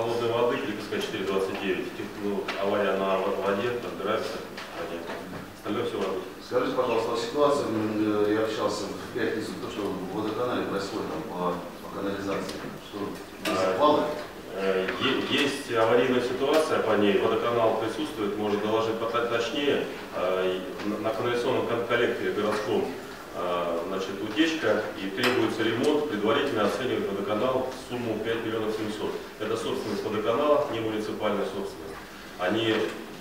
холодной воды, Липецкая 429. Тех- ну, авария на воде, разбираются они. Остальное все в работе. Скажите, пожалуйста, ситуация, э, я общался в пятницу, то, что в водоканале происходит там по, по канализации, что есть А, обвалы? Э, Есть аварийная ситуация по ней, водоканал присутствует, может доложить пота- точнее. Э, На на канализационном коллекторе городском значит, утечка и требуется ремонт, предварительно оценивает водоканал сумму 5 миллионов 700. Это собственность водоканала, не муниципальная собственность. Они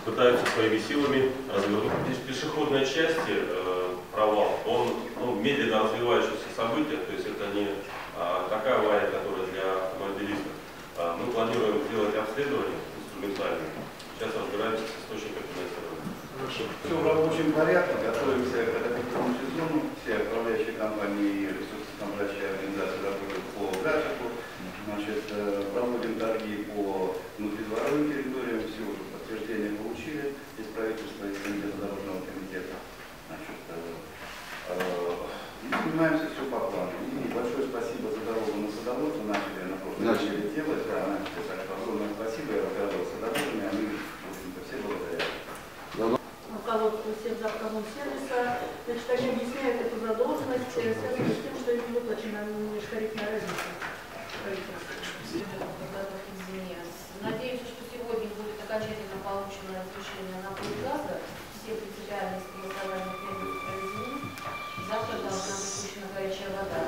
пытаются своими силами развернуть. Здесь пешеходной части э, провал, он ну, медленно развивающееся событие, то есть это не а, такая авария, которая для автомобилистов. А, Мы планируем сделать обследование инструментальное. Сейчас разбираемся с источником финансирования. Все в рабочем порядке, готовимся к отопительному сезону. Все управляющие компании и ресурсоснабжающие организации работают по графику. Значит, э, проводим торги по внутридворовым территориям, все уже подтверждения получили из правительства, из комитета дорожного комитета. Значит, э, э, и занимаемся все по плану. И большое спасибо за дорогу на Садовод, мы начали на прошлой Начали. неделе делать, да, начали, так что огромное спасибо, я разговаривал с садоводами, они, в общем-то, все благодарят. Руководству сервиса, значит, они объясняют эту задолженность, э, связанную с тем, что им выплачена межтарифная разница. Надеюсь, что сегодня будет окончательно получено разрешение на путь газа. Все принципиальные согласования требуют проведены. Завтра должна быть пущена горячая вода.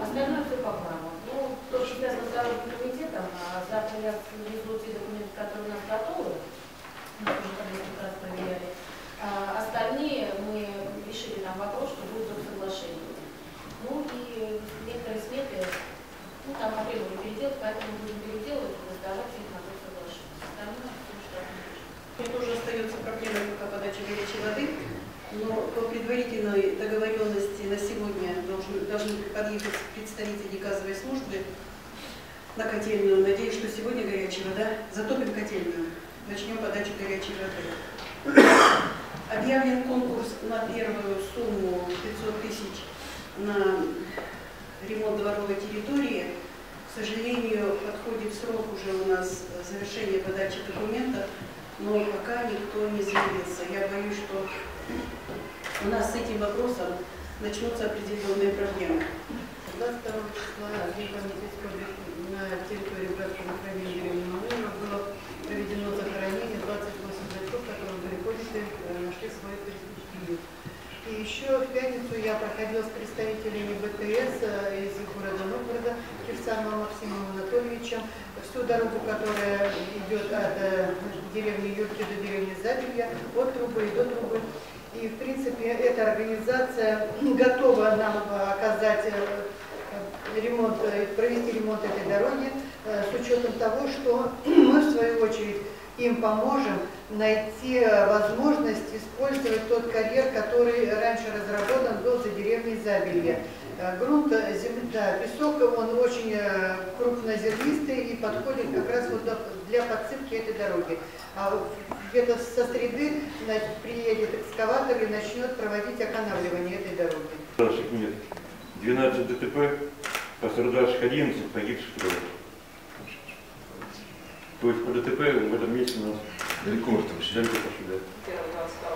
Остальное все по плану. Ну, то, что связано с дорожным комитетом, а завтра я свезу те документы, которые у нас готовы. Мы тоже там несколько раз проверяли. А остальные мы решили там вопрос, что соглашения. Ну и некоторые сметы ну, там потребовали переделать, поэтому будем переделывать, раздавать их на то соглашение. Остальное все штатно. Мне тоже остается проблема пока подачи горячей воды, но по предварительной договоренности на сегодня должны, должны подъехать представители газовой службы на котельную. Надеюсь, что сегодня горячая вода, затопим котельную, начнем подачу горячей воды. Объявлен конкурс на первую сумму 500 тысяч на ремонт дворовой территории. К сожалению, подходит срок уже у нас завершения подачи документов, но пока никто не заявился. Я боюсь, что у нас с этим вопросом начнутся определенные проблемы. 22 числа на территории Братского хранения нашли свою перспективу. И еще в пятницу я проходила с представителями БТС э, из города Новгорода, Кирсаном Максимом Анатольевичем, всю дорогу, которая идет от э, деревни Юрки до деревни Забелья, от трубы и до трубы. И, в принципе, эта организация готова нам э, оказать ремонт, провести ремонт этой дороги с учетом того, что мы, в свою очередь, им поможем найти возможность использовать тот карьер, который раньше разработан был за деревней Забелье. Э, Грунт, э, зем- да, песок, он очень э, крупнозернистый и подходит как раз вот для подсыпки этой дороги. А где-то со среды приедет экскаватор и начнет проводить оканавливание этой дороги. Наших нет. 12 ДТП, пострадавших 11, погибших трое. То есть по ДТП в этом месяце у нас пошли, да.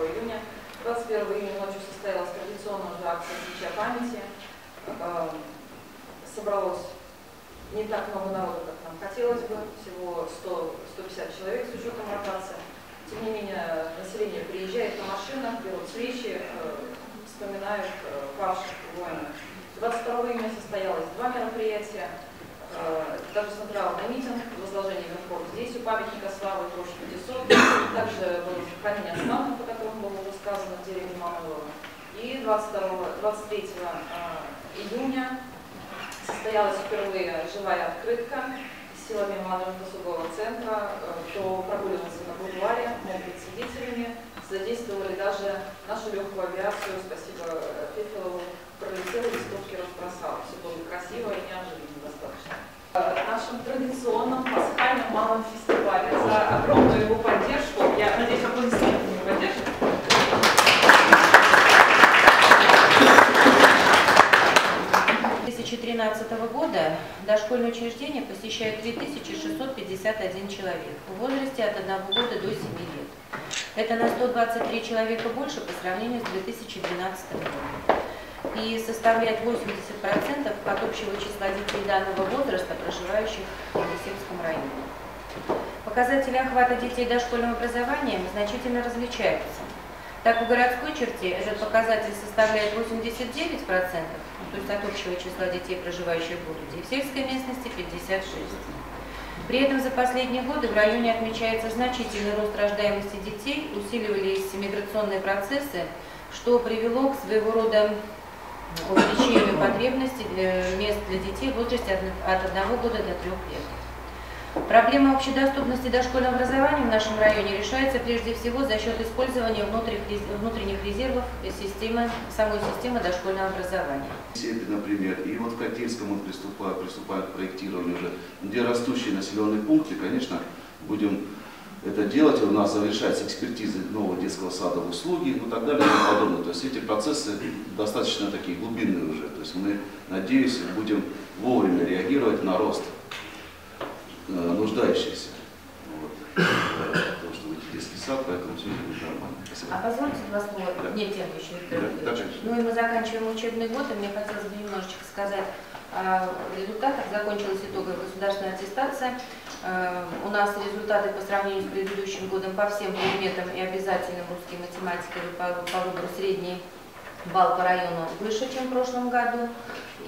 1-22 июня. 21 июня ночью состоялась традиционная уже акция «Свеча памяти». Э, Собралось не так много народу, как нам хотелось бы, всего 100-150 человек с учетом ротации. Тем не менее, население приезжает на машинах, берут свечи, э, вспоминают э, павших воинов. 22 июня состоялось два мероприятия. Э, Также центральный митинг, возложение венков здесь, у памятника славы площадь 500. Также было хранение останков, о котором было уже сказано в деревне Мамылова. И 22, 23 э, июня состоялась впервые живая открытка силами молодежного досугового центра, э, кто прогуливался на бульваре, мог быть свидетелями. Задействовали даже нашу легкую авиацию, спасибо э, Фефилову, пролетел и листовки разбросал. Все было красиво и неожиданно достаточно. Э, Нашем традиционном пасхальном малом фестивале за огромную его поддержку. Я надеюсь, аплодисментами поддержите. Тысячи 2012 года дошкольное учреждение посещает 3651 человек в возрасте от 1 года до 7 лет. Это на 123 человека больше по сравнению с 2012 годом и составляет 80% от общего числа детей данного возраста, проживающих в Елисейском районе. Показатели охвата детей дошкольным образованием значительно различаются. Так, в городской черте этот показатель составляет 89%, ну, то есть от общего числа детей, проживающих в городе, и в сельской местности 56%. При этом за последние годы в районе отмечается значительный рост рождаемости детей, усиливались миграционные процессы, что привело к своего рода увеличению потребностей мест для детей в возрасте от 1 года до 3 лет. Проблема общедоступности дошкольного образования в нашем районе решается прежде всего за счет использования внутренних резервов системы, самой системы дошкольного образования. Сети, например, и вот в Котельском мы приступаем, приступаем к проектированию уже, где растущие населенные пункты, конечно, будем это делать, у нас завершается экспертиза нового детского сада в услуги, ну так далее и тому подобное. То есть эти процессы достаточно такие глубинные уже. То есть мы, надеюсь, будем вовремя реагировать на рост нуждающихся. Вот. Потому что будет детский сад, поэтому все будет нормально. Спасибо. А позвольте два слова, Да. не тему еще, Да. Ну и мы заканчиваем учебный год, и мне хотелось бы немножечко сказать о результатах. Закончилась итоговая государственная аттестация. Э, У нас результаты по сравнению с предыдущим годом по всем предметам и обязательным русской математикой и по, по выбору средний балл по району выше, чем в прошлом году.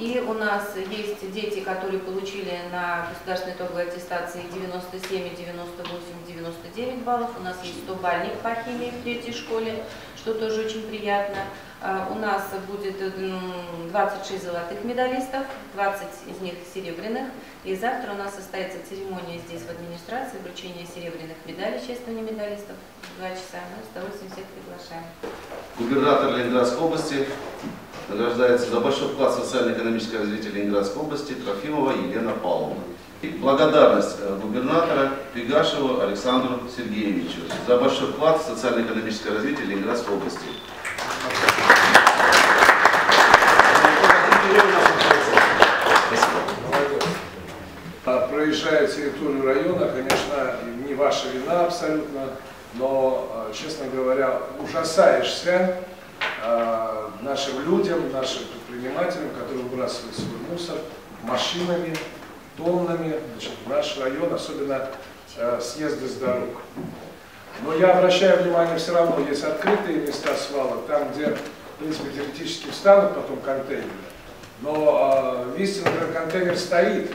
И у нас есть дети, которые получили на государственной итоговой аттестации 97, 98, 99 баллов. У нас есть 100 бальник по химии в третьей школе, что тоже очень приятно. А, У нас будет м, 26 золотых медалистов, 20 из них серебряных. И завтра у нас состоится церемония здесь в администрации, вручение серебряных медалей, чествования медалистов 2 часа. Мы с удовольствием всех приглашаем. Губернатор Ленинградской области награждается за большой вклад в социально-экономическое развитие Ленинградской области Трофимова Елена Павловна. И благодарность э, губернатора Пегашеву Александру Сергеевичу за большой вклад в социально-экономическое развитие Ленинградской области. А, Проезжая территорию района, конечно, не ваша вина абсолютно, но, а, честно говоря, ужасаешься нашим людям, нашим предпринимателям, которые выбрасывают свой мусор машинами, тоннами значит, в наш район, особенно а, съезды с дорог. Но я обращаю внимание, все равно есть открытые места свалок, там, где, в принципе, теоретически встанут потом контейнеры. Но э, видите, например, контейнер стоит,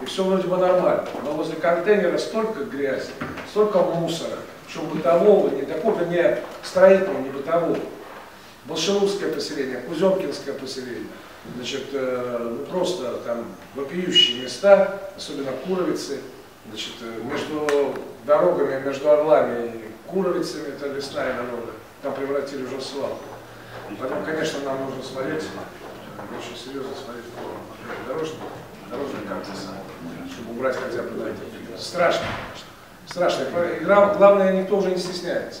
и все вроде бы нормально. Но возле контейнера столько грязи, столько мусора, причем бытового, не такого не строительного, не бытового. Большелузское поселение, Куземкинское поселение. Значит, э, ну, просто там вопиющие места, особенно Куровицы. Значит, э, между дорогами, между Орлами и Куровицами, это лесная дорога, там превратили уже в свалку. Поэтому, конечно, нам нужно смотреть, э, очень серьезно смотреть по дорожным, дорожным картам, чтобы убрать хотя бы на это. Страшно, страшно. И гра- главное, никто уже не стесняется.